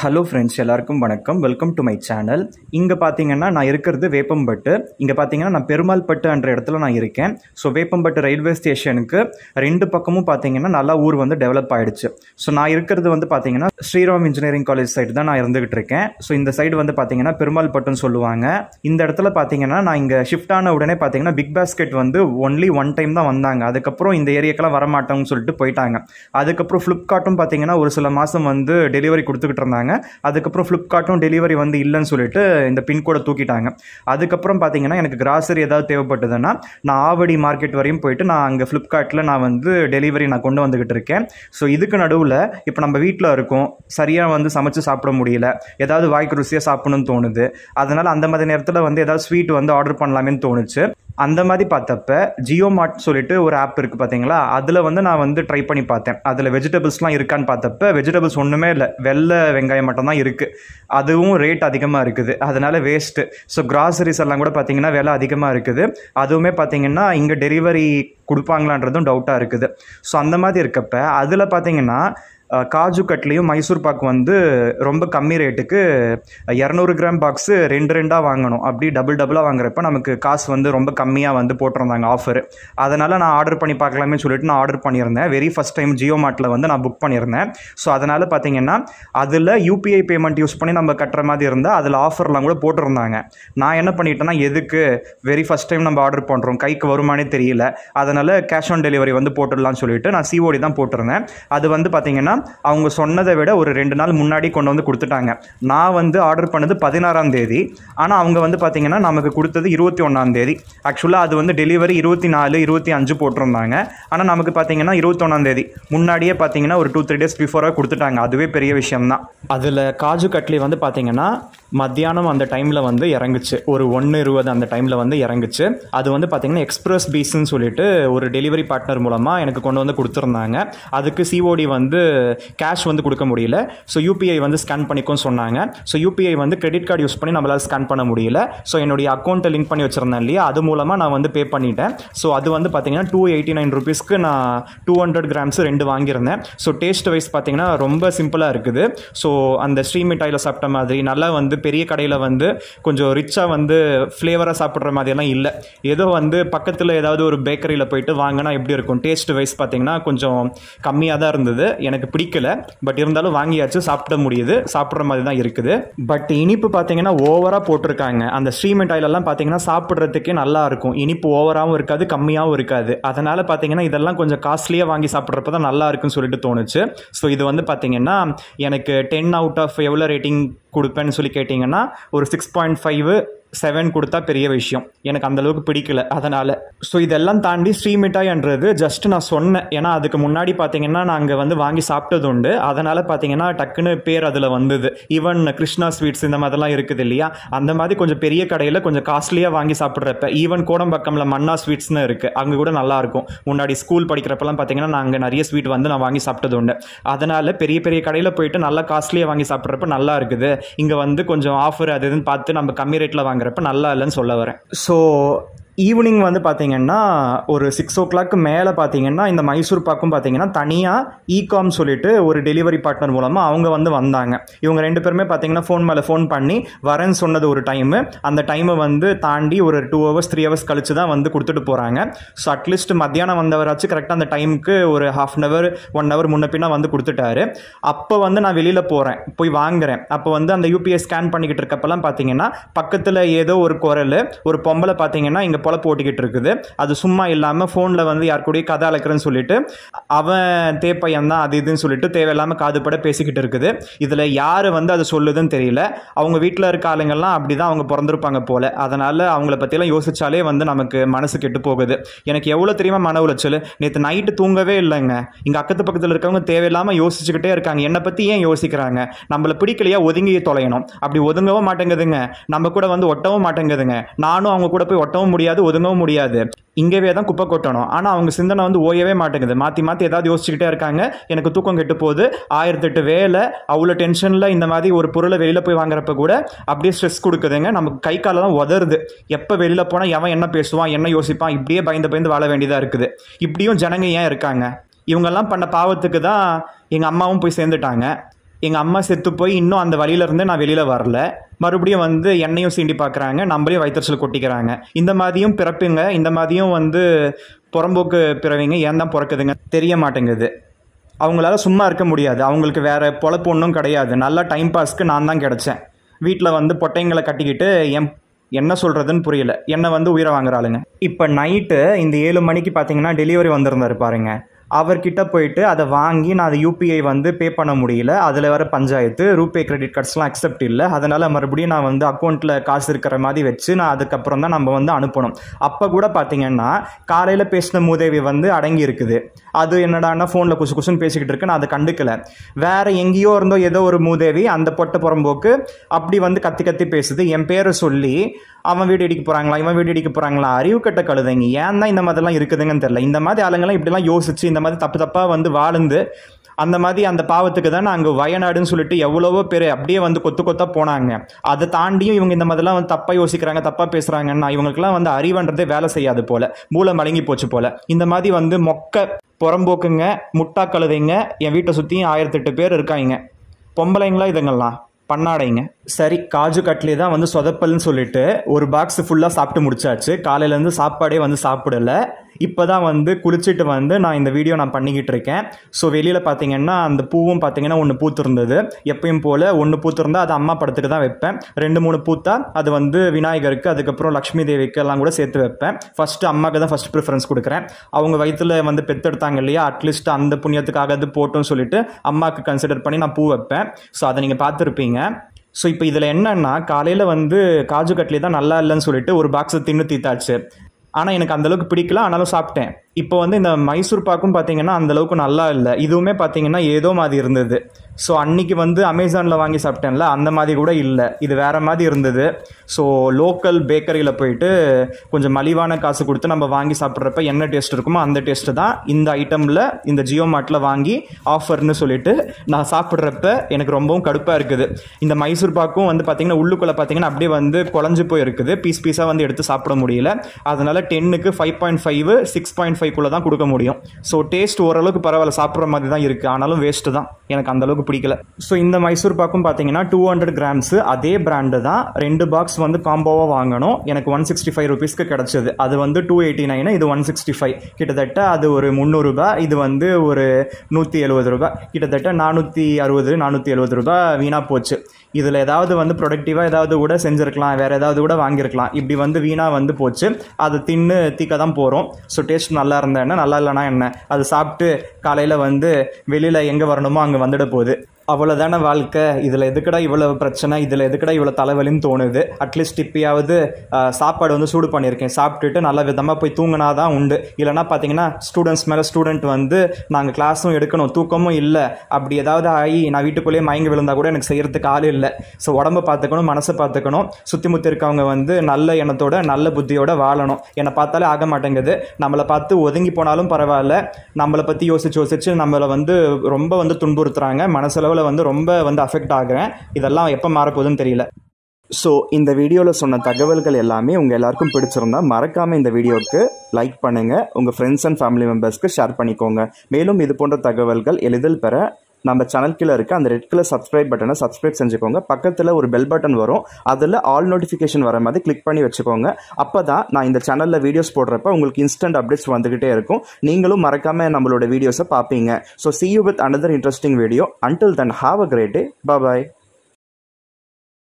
Hello friends எல்லாருக்கும் வணக்கம். Welcome to my channel இங்கே பார்த்தீங்கன்னா நான் இருக்கிறது வேப்பம்பட்டு. இங்கே பார்த்தீங்கன்னா நான் பெருமாள்பட்டு என்ற இடத்துல நான் இருக்கேன். ஸோ வேப்பம்பட்டு ரயில்வே ஸ்டேஷனுக்கு ரெண்டு பக்கமும் பார்த்தீங்கன்னா நல்லா ஊர் வந்து டெவலப் ஆகிடுச்சு ஸோ நான் இருக்கிறது வந்து பார்த்தீங்கன்னா ஸ்ரீராம் இன்ஜினியரிங் காலேஜ் சைடு தான் நான் இருந்துகிட்டு இருக்கேன். ஸோ இந்த சைடு வந்து பார்த்தீங்கன்னா பெருமாள்பட்டுன்னு சொல்லுவாங்க. இந்த இடத்துல பார்த்தீங்கன்னா நான் இங்கே ஷிஃப்ட் ஆன உடனே பார்த்தீங்கன்னா பிக் பாஸ்கெட் வந்து ஒன்லி ஒன் டைம் தான் வந்தாங்க. அதுக்கப்புறம் இந்த ஏரியாக்கெல்லாம் வரமாட்டோம்னு சொல்லிட்டு போயிட்டாங்க. அதுக்கப்புறம் ஃப்ளிப்கார்ட்டும் பார்த்தீங்கன்னா ஒரு சில மாதம் வந்து டெலிவரி கொடுத்துக்கிட்டு இருந்தாங்க. அதுக்கப்புறம் ஃப்ளிப்கார்ட்டும் டெலிவரி வந்து இல்லைன்னு சொல்லிட்டு இந்த பின்கோடை தூக்கிட்டாங்க. அதுக்கப்புறம் பார்த்தீங்கன்னா எனக்கு கிராசரி ஏதாவது தேவைப்பட்டதுன்னா நான் ஆவடி மார்க்கெட் வரையும் போயிட்டு நான் அங்கே ஃப்ளிப்கார்ட்டில் நான் வந்து டெலிவரி நான் கொண்டு வந்துக்கிட்டு இருக்கேன். ஸோ இதுக்கு நடுவில் இப்போ நம்ம வீட்டில் இருக்கோம். சரியாக வந்து சமைச்சு சாப்பிட முடியல. ஏதாவது வாய்க்கு ருசியாக சாப்பிடணும்னு தோணுது. அதனால் அந்த மாதிரி நேரத்தில் வந்து ஏதாவது ஸ்வீட் வந்து ஆர்டர் பண்ணலாமேன்னு தோணுச்சு. அந்த மாதிரி பார்த்தப்ப ஜியோ மார்ட் சொல்லிட்டு ஒரு ஆப் இருக்குது பார்த்தீங்களா? அதில் வந்து நான் வந்து ட்ரை பண்ணி பார்த்தேன். அதில் வெஜிடபிள்ஸ்லாம் இருக்கான்னு பார்த்தப்ப வெஜிடபிள்ஸ் ஒன்றுமே இல்லை. வெள்ளை வெங்காயம் மட்டும்தான் இருக்குது அதுவும் ரேட் அதிகமாக இருக்குது. அதனால் வேஸ்ட்டு ஸோ கிராசரிஸ் எல்லாம் கூட பார்த்தீங்கன்னா விலை அதிகமாக இருக்குது. அதுவுமே பார்த்தீங்கன்னா இங்கே டெலிவரி கொடுப்பாங்களான்றதும் டவுட்டாக இருக்குது. ஸோ அந்த மாதிரி இருக்கப்ப அதில் பார்த்தீங்கன்னா காஜு கட்லேயும் மைசூர் பாக் வந்து ரொம்ப கம்மி ரேட்டுக்கு இரநூறு கிராம் பாக்ஸு ரெண்டு ரெண்டாக வாங்கணும். அப்படி டபுள் டபுளாக வாங்குறப்ப நமக்கு காசு வந்து ரொம்ப கம்மியாக வந்து போட்டிருந்தாங்க ஆஃபர் அதனால் நான் ஆர்டர் பண்ணி பார்க்கலாமே சொல்லிட்டு நான் ஆர்டர் பண்ணியிருந்தேன். வெரி ஃபஸ்ட் டைம் ஜியோ மார்ட்டில் வந்து நான் புக் பண்ணியிருந்தேன். ஸோ அதனால் பார்த்தீங்கன்னா அதில் யூபிஐ பேமெண்ட் யூஸ் பண்ணி நம்ம கட்டுற மாதிரி இருந்தால் அதில் ஆஃபர்லாம் கூட போட்டிருந்தாங்க. நான் என்ன பண்ணிட்டேன்னா எதுக்கு வெரி ஃபஸ்ட் டைம் நம்ம ஆர்டர் பண்ணுறோம் கைக்கு வருமானே தெரியல. அதனால் கேஷ் ஆன் டெலிவரி வந்து போட்டுடலாம்னு சொல்லிட்டு நான் சிஓடி தான் போட்டிருந்தேன். அது வந்து பார்த்தீங்கன்னா அவங்க சொன்னதை விட ஒரு ரெண்டு நாள் முன்னாடி கொண்டு வந்து கொடுத்துட்டாங்க. நான் வந்து ஆர்டர் பண்ணது பதினாறாம் தேதி. ஆனால் அவங்க வந்து பார்த்தீங்கன்னா நமக்கு கொடுத்தது இருபத்தி ஒன்றாம் தேதி ஆக்சுவலாக அது வந்து டெலிவரி இருபத்தி நாலு இருபத்தி அஞ்சு போட்டிருந்தாங்க. ஆனால் நமக்கு பார்த்தீங்கன்னா இருபத்தொன்னாம் தேதி. முன்னாடியே பார்த்தீங்கன்னா ஒரு டூ த்ரீ டேஸ் பிஃபோராக கொடுத்துட்டாங்க. அதுவே பெரிய விஷயம் தான் அதில் காஜு கட்லி வந்து பார்த்தீங்கன்னா மத்தியானம் அந்த டைமில் வந்து இறங்குச்சு. ஒரு ஒன்று இருபது அந்த டைமில் வந்து இறங்குச்சு. அது வந்து பார்த்தீங்கன்னா எக்ஸ்பிரஸ் பீஸ்ன்னு சொல்லிட்டு ஒரு டெலிவரி பார்ட்னர் மூலமாக எனக்கு கொண்டு வந்து கொடுத்துருந்தாங்க. அதுக்கு சிஓடி வந்து கேஷ் வந்து கொடுக்க முடியல. ஸோ யூபிஐ வந்து ஸ்கேன் பண்ணிக்கோன்னு சொன்னாங்க. ஸோ யூபிஐ வந்து கிரெடிட் கார்டு யூஸ் பண்ணி நம்மளால் ஸ்கேன் பண்ண முடியல. ஸோ என்னுடைய அக்கௌண்ட்டை லிங்க் பண்ணி வச்சிருந்தேன் இல்லையா? அது மூலமாக நான் வந்து பே பண்ணிட்டேன். ஸோ அது வந்து பார்த்தீங்கன்னா டூ எயிட்டி நைன் ருபீஸ்க்கு நான் டூ ஹண்ட்ரட் கிராம்ஸ் ரெண்டு வாங்கியிருந்தேன். ஸோ டேஸ்ட் வைஸ் பார்த்தீங்கன்னா ரொம்ப சிம்பிளாக இருக்குது. ஸோ அந்த ஸ்ரீ மிட்டாயில் சாப்பிட்ட மாதிரி நல்லா வந்து பெரிய கடையில் வந்து கொஞ்சம் ரிச்சாக வந்து ஃப்ளேவராக சாப்பிட்ற மாதிரியெல்லாம் இல்லை. ஏதோ வந்து பக்கத்தில் ஏதாவது ஒரு பேக்கரியில் போயிட்டு வாங்கினா எப்படி இருக்கும்? டேஸ்ட் வைஸ் பார்த்தீங்கன்னா கொஞ்சம் கம்மியாக தான் இருந்தது. எனக்கு பிடிக்கல பட் இருந்தாலும் வாங்கியாச்சு சாப்பிட முடியுது சாப்பிட்ற மாதிரி தான் இருக்குது. பட் இனிப்பு பார்த்தீங்கன்னா ஓவராக போட்டிருக்காங்க. அந்த ஸ்ரீ ஆயிலெல்லாம் பார்த்தீங்கன்னா சாப்பிட்றதுக்கே நல்லா இருக்கும். இனிப்பு ஓவராகவும் இருக்காது கம்மியாகவும் இருக்காது. அதனால் பார்த்தீங்கன்னா இதெல்லாம் கொஞ்சம் காஸ்ட்லியாக வாங்கி சாப்பிட்றப்ப தான் நல்லா இருக்குன்னு சொல்லிட்டு தோணுச்சு. ஸோ இது வந்து பார்த்தீங்கன்னா எனக்கு டென் அவுட் ஆஃப் எவ்வளோ ரேட்டிங் கொடுப்பேன்னு சொல்லி கேட்டிங்கன்னா ஒரு சிக்ஸ் பாயிண்ட் ஃபைவ் செவன் கொடுத்தா பெரிய விஷயம். எனக்கு அந்த அளவுக்கு பிடிக்கல. அதனால் ஸோ இதெல்லாம் தாண்டி ஸ்ரீ மிட்டாய்ன்றது ஜஸ்ட் நான் சொன்னேன். ஏன்னா அதுக்கு முன்னாடி பார்த்தீங்கன்னா நாங்கள் வந்து வாங்கி சாப்பிட்டது உண்டு. அதனால் பார்த்தீங்கன்னா டக்குன்னு பேர் அதில் வந்தது. ஈவன் கிருஷ்ணா ஸ்வீட்ஸ் இந்த மாதிரிலாம் இருக்குது இல்லையா? அந்த மாதிரி கொஞ்சம் பெரிய கடையில் கொஞ்சம் காஸ்ட்லியாக வாங்கி சாப்பிட்றப்ப ஈவன் கோடம்பக்கமில் மன்னா ஸ்வீட்ஸ்னு இருக்குது அங்கே கூட நல்லாயிருக்கும் முன்னாடி ஸ்கூல் படிக்கிறப்பெல்லாம் பார்த்தீங்கன்னா நாங்கள் நிறைய ஸ்வீட் வந்து நான் வாங்கி சாப்பிட்டது உண்டு. அதனால் பெரிய பெரிய கடையில் போயிட்டு நல்லா காஸ்ட்லியாக வாங்கி சாப்பிட்றப்ப நல்லா இருக்குது. இங்கே வந்து கொஞ்சம் ஆஃபர் அது இதுன்னு பார்த்து நம்ம கம்மி ரேட்டில் வாங்குறப்ப நல்லா இல்லைன்னு சொல்ல வரேன். ஸோ ஈவினிங் வந்து பார்த்தீங்கன்னா ஒரு சிக்ஸ் ஓ கிளாக் மேலே பார்த்தீங்கன்னா இந்த மைசூர் பாக்கும் பார்த்தீங்கன்னா தனியாக இகாம் சொல்லிட்டு ஒரு டெலிவரி பார்ட்னர் மூலமாக அவங்க வந்து வந்தாங்க. இவங்க ரெண்டு பேருமே பார்த்தீங்கன்னா ஃபோன் மேலே ஃபோன் பண்ணி வரேன்னு சொன்னது ஒரு டைமு அந்த டைமை வந்து தாண்டி ஒரு டூ ஹவர்ஸ் த்ரீ ஹவர்ஸ் கழிச்சு தான் வந்து கொடுத்துட்டு போகிறாங்க ஸோ அட்லீஸ்ட் மத்தியானம் வந்தவராச்சும் கரெக்டாக அந்த டைமுக்கு ஒரு half an hour one hour முன்ன பின்னா வந்து கொடுத்துட்டாரு. அப்போ வந்து நான் வெளியில் போகிறேன் போய் வாங்குறேன். அப்போ வந்து அந்த யூபிஐ ஸ்கேன் பண்ணிக்கிட்டு இருக்கப்பெல்லாம் பார்த்தீங்கன்னா பக்கத்தில் ஏதோ ஒரு குரல் ஒரு பொம்பளை பார்த்தீங்கன்னா இங்கே பொழப்பு ஓட்டிக்கிட்டு இருக்குது. அது சும்மா இல்லாமல் ஃபோனில் வந்து யார் கூடயும் கதை அழைக்கிறேன்னு சொல்லிட்டு அவன் தேப்பையன் தான் அது இதுன்னு சொல்லிட்டு தேவையில்லாமல் காதுபட பேசிக்கிட்டு இருக்குது. இதில் யார் வந்து அது சொல்லுதுன்னு தெரியல. அவங்க வீட்டில் இருக்க ஆளுங்கள்லாம் அப்படி தான் அவங்க பிறந்திருப்பாங்க போல. அதனால் அவங்கள பற்றிலாம் யோசித்தாலே வந்து நமக்கு மனசு கெட்டு போகுது. எனக்கு எவ்வளோ தெரியுமா மன உளைச்சல்? நேற்று நைட்டு தூங்கவே இல்லைங்க. இங்கே அக்கத்து பக்கத்தில் இருக்கவங்க தேவையில்லாமல் யோசிச்சுக்கிட்டே இருக்காங்க. என்னை பற்றி ஏன் யோசிக்கிறாங்க? நம்மளை பிடிக்கலையா ஒதுங்கி தொலையணும்? அப்படி ஒதுங்கவும் மாட்டேங்குதுங்க. நம்ம கூட வந்து ஒட்டவும் மாட்டேங்குதுங்க. நானும் அவங்க கூட போய் ஒட்டவும் முடியாது. ஒதுங்கவும் முடியாது. இங்கேவே தான் குப்பை கொட்டணும். ஆனால் அவங்க சிந்தனை வந்து ஓயவே மாட்டேங்குது. மாற்றி மாற்றி ஏதாவது யோசிச்சுக்கிட்டே இருக்காங்க. எனக்கு தூக்கம் கெட்டு போகுது. ஆயிரத்தெட்டு வேலை அவ்வளோ டென்ஷனில் இந்த மாதிரி ஒரு பொருளை வெளியில் போய் வாங்குறப்ப கூட அப்படியே ஸ்ட்ரெஸ் கொடுக்குதுங்க. நமக்கு கை காலெல்லாம் உதறுது. எப்போ வெளியில் போனால் எவன் என்ன பேசுவான் என்ன யோசிப்பான் இப்படியே பயந்து பயந்து வாழ வேண்டியதாக இருக்குது. இப்படியும் ஜனங்க ஏன் இருக்காங்க? இவங்கெல்லாம் பண்ண பாவத்துக்கு தான் எங்கள் அம்மாவும் போய் சேர்ந்துட்டாங்க. எங்கள் அம்மா செத்து போய் இன்னும் அந்த வழியிலேருந்து நான் வெளியில் வரல. மறுபடியும் வந்து என்னையும் சீண்டி பார்க்குறாங்க நம்மளையும் வயிற்றுச்சல் கொட்டிக்கிறாங்க. இந்த மாதிரியும் பிறப்புங்க இந்த மாதிரியும் வந்து புறம்போக்கு பிறவிங்க ஏன் தான் பிறக்குதுங்க? தெரிய மாட்டேங்குது. அவங்களால சும்மா இருக்க முடியாது. அவங்களுக்கு வேறு பொழப்பு ஒன்றும் கிடையாது. நல்லா டைம் பாஸ்க்கு நான் தான் கிடச்சேன். வீட்டில் வந்து பொட்டைங்களை கட்டிக்கிட்டு என் என்ன சொல்கிறதுன்னு புரியல. என்னை வந்து உயிரை வாங்குறாளுங்க இப்போ நைட்டு இந்த ஏழு மணிக்கு பார்த்தீங்கன்னா டெலிவரி வந்திருந்தாரு பாருங்கள் அவர்கிட்ட போயிட்டு அதை வாங்கி நான் அதை யூபிஐ வந்து பே பண்ண முடியல. அதில் வர பஞ்சாயத்து ரூபே கிரெடிட் கார்ட்ஸ்லாம் அக்செப்ட் இல்லை. அதனால் மறுபடியும் நான் வந்து அக்கௌண்ட்டில் காசு இருக்கிற மாதிரி வச்சு நான் அதுக்கப்புறம் தான் நம்ம வந்து அனுப்பணும். அப்போ கூட பார்த்தீங்கன்னா காலையில் பேசின மூதேவி வந்து அடங்கி இருக்குது. அது என்னடான்னா ஃபோனில் குசு குசுன்னு பேசிக்கிட்டு இருக்கு. நான் அதை கண்டுக்கல. வேறு எங்கேயோ இருந்தோ ஏதோ ஒரு மூதேவி அந்த பொட்ட புறம்போக்கு அப்படி வந்து கத்தி கத்தி பேசுது. என் பேரை சொல்லி அவன் வீடு அடிக்க போகிறாங்களா இவன் வீடு அடிக்க போகிறாங்களா அறிவு கட்ட கழுதைங்க. ஏன் தான் இந்த மாதிரிலாம் இருக்குதுங்கன்னு தெரியல. இந்த மாதிரி ஆளுங்கெல்லாம் இப்படிலாம் யோசிச்சு இந்த மாதிரி தப்பு தப்பாக வந்து வாழ்ந்து அந்த மாதிரி அந்த பாவத்துக்கு தான் அங்கே வயநாடுன்னு சொல்லிட்டு எவ்வளவோ பேர் அப்படியே வந்து கொத்து கொத்தா போனாங்க. அதை தாண்டியும் இவங்க இந்த மாதிரிலாம் வந்து தப்பாக யோசிக்கிறாங்க தப்பாக பேசுகிறாங்கன்னா இவங்களுக்குலாம் வந்து அறிவுன்றதே வேலை செய்யாது போல. மூளை மலங்கி போச்சு போல. இந்த மாதிரி வந்து மொக்க புறம்போக்குங்க முட்டா கழுதைங்க என் வீட்டை சுற்றியும் ஆயிரத்தெட்டு பேர் இருக்காங்க. பொம்பளைங்களா இதுங்கெல்லாம்? பண்ணாடைங்க. சரி காஜு கட்லி தான் வந்து சொதப்பல்னு சொல்லிட்டு ஒரு பாக்ஸ் ஃபுல்லாக சாப்பிட்டு முடிச்சாச்சு. காலையிலேருந்து சாப்பாடே வந்து சாப்பிடல. இப்போ தான் வந்து குளிச்சுட்டு வந்து நான் இந்த வீடியோ நான் பண்ணிக்கிட்டு இருக்கேன் ஸோ வெளியில் பார்த்தீங்கன்னா அந்த பூவும் பார்த்தீங்கன்னா ஒன்று பூத்திருந்தது. எப்பயும் போல் ஒன்று பூத்திருந்தால் அது அம்மா படத்துக்கு தான் வைப்பேன். ரெண்டு மூணு பூத்தா அது வந்து விநாயகருக்கு அதுக்கப்புறம் லக்ஷ்மி தேவிக்கு எல்லாம் கூட சேர்த்து வைப்பேன். ஃபஸ்ட்டு அம்மாவுக்கு தான் ஃபஸ்ட் ப்ரிஃபரன்ஸ் கொடுக்குறேன். அவங்க வயிற்றில் வந்து பெத்தெடுத்தாங்க இல்லையா அட்லீஸ்ட் அந்த புண்ணியத்துக்காக அது போட்டோம்னு சொல்லிட்டு அம்மாவுக்கு கன்சிடர் பண்ணி நான் பூ வைப்பேன். ஸோ அதை நீங்கள் பார்த்துருப்பீங்க. ஸோ இப்போ இதில் என்னன்னா காலையில் வந்து காஜு கட்லி தான் நல்லா இல்லைன்னு சொல்லிட்டு ஒரு பாக்ஸை தின்னு தீத்தாச்சு. ஆனால் எனக்கு அந்தளவுக்கு பிடிக்கல. ஆனாலும் சாப்பிட்டேன். இப்போ வந்து இந்த மைசூர் பாக்கும் பார்த்தீங்கன்னா அந்தளவுக்கு நல்லா இல்லை. இதுவுமே பார்த்தீங்கன்னா ஏதோ மாதிரி இருந்தது. ஸோ அன்னைக்கு வந்து அமேசானில் வாங்கி சாப்பிட்டேன்ல அந்த மாதிரி கூட இல்லை. இது வேறு மாதிரி இருந்தது. ஸோ லோக்கல் பேக்கரியில் போயிட்டு கொஞ்சம் மலிவான காசு கொடுத்து நம்ம வாங்கி சாப்பிட்றப்ப என்ன டேஸ்ட் இருக்குமோ அந்த டேஸ்ட்டு தான் இந்த ஐட்டமில் இந்த ஜியோ மார்ட்டில் வாங்கி ஆஃபர்னு சொல்லிட்டு நான் சாப்பிட்றப்ப எனக்கு ரொம்பவும் கடுப்பாக இருக்குது. இந்த மைசூர் பாக்கும் வந்து பார்த்திங்கன்னா உள்ளுக்குள்ளே பார்த்தீங்கன்னா அப்படியே வந்து குழஞ்சு போயிருக்குது. பீஸ் பீஸாக வந்து எடுத்து சாப்பிட முடியல. அதனால் டென்னுக்கு five point five six point ஃபைவ்க்குள்ளே தான் கொடுக்க முடியும். ஸோ டேஸ்ட் ஓரளவுக்கு பரவாயில்ல சாப்பிட்ற மாதிரி தான் இருக்குது ஆனாலும் வேஸ்ட்டு தான். எனக்கு அந்தளவுக்கு அளவுக்கு பிடிக்கல. ஸோ இந்த மைசூர் பாக்கும் பார்த்தீங்கன்னா டூ ஹண்ட்ரட் கிராம்ஸு அதே பிராண்டு தான். ரெண்டு பாக்ஸ் வந்து காம்போவாக வாங்கணும். எனக்கு ஒன் சிக்ஸ்டி ஃபைவ் ருபீஸ்க்கு கிடச்சிது. அது வந்து டூ எயிட்டி நைனு இது ஒன் சிக்ஸ்டி ஃபைவ் கிட்டத்தட்ட அது ஒரு முந்நூறுரூபா இது வந்து ஒரு நூற்றி எழுபது ரூபா. கிட்டத்தட்ட நானூற்றி அறுபது நானூற்றி எழுபது ரூபாய் வீணாக போச்சு. இதில் ஏதாவது வந்து ப்ரொடக்டிவாக ஏதாவது கூட செஞ்சுருக்கலாம். வேறு ஏதாவது கூட வாங்கியிருக்கலாம் இப்படி வந்து வீணாக வந்து போச்சு. அதை தின்னு தீக்க தான் போகிறோம் ஸோ டேஸ்ட் நல்லா இருந்தேன்னா என்ன நல்லா இல்லைனா என்ன? அது சாப்பிட்டு காலையில் வந்து வெளியில் எங்கே வரணுமோ அங்கே வந்துட போகுது. அவ்வளோதான வாழ்க்கை? இதில் எதுக்கடா இவ்வளோ பிரச்சனை? இதில் எதுக்கடா இவ்வளோ தலைவலின்னு தோணுது? அட்லீஸ்ட் இப்பயாவது சாப்பாடு வந்து சூடு பண்ணியிருக்கேன். சாப்பிட்டுட்டு நல்ல விதமாக போய் தூங்கினா தான் உண்டு. இல்லைனா பார்த்தீங்கன்னா ஸ்டூடெண்ட்ஸ் மேலே ஸ்டூடெண்ட் வந்து நாங்கள் கிளாஸும் எடுக்கணும் தூக்கமும் இல்லை. அப்படி ஏதாவது ஆகி நான் வீட்டுக்குள்ளேயே மயங்கி விழுந்தால் கூட எனக்கு செய்கிறதுக்கு ஆள் இல்லை. ஸோ உடம்ப பார்த்துக்கணும் மனசை பார்த்துக்கணும். சுற்றி முற்றி இருக்கவங்க வந்து நல்ல எண்ணத்தோட நல்ல புத்தியோட வாழணும். என்னை பார்த்தாலே ஆக மாட்டேங்குது. நம்மளை பார்த்து ஒதுங்கி போனாலும் பரவாயில்ல. நம்மளை பற்றி யோசிச்சு யோசிச்சு நம்மளை வந்து ரொம்ப வந்து துன்புறுத்துறாங்க. மனசளவில் வந்து ரொம்ப வந்து அஃபெக்ட் ஆகுறேன். இதெல்லாம் எப்போ மாறப்போகுதுன்னு தெரியல. ஸோ இந்த வீடியோவில் சொன்ன தகவல்கள் எல்லாமே உங்கள் எல்லாருக்கும் பிடிச்சிருந்தா மறக்காமல் இந்த வீடியோவுக்கு லைக் பண்ணுங்கள் உங்கள் ஃப்ரெண்ட்ஸ் அண்ட் ஃபேமிலி மெம்பர்ஸ்க்கு ஷேர் பண்ணிக்கோங்க. மேலும் இது போன்ற தகவல்கள் எளிதில் பெற நம்ம சேனல் கீழே இருக்க அந்த ரெட் கலர் சப்ஸ்கிரைப் பட்டனை சப்ஸ்கிரைப் செஞ்சுக்கோங்க. பக்கத்தில் ஒரு பெல் பட்டன் வரும். அதில் ஆல் நோட்டிஃபிகேஷன் வர மாதிரி கிளிக் பண்ணி வச்சுக்கோங்க. அப்போ தான் நான் இந்த சேனலில் வீடியோஸ் போடுறப்ப உங்களுக்கு இன்ஸ்டன்ட் அப்டேட்ஸ் வந்துகிட்டே இருக்கும். நீங்களும் மறக்காமல் நம்மளோட வீடியோஸை பார்ப்பீங்க. So see you with another interesting video until then have a great day bye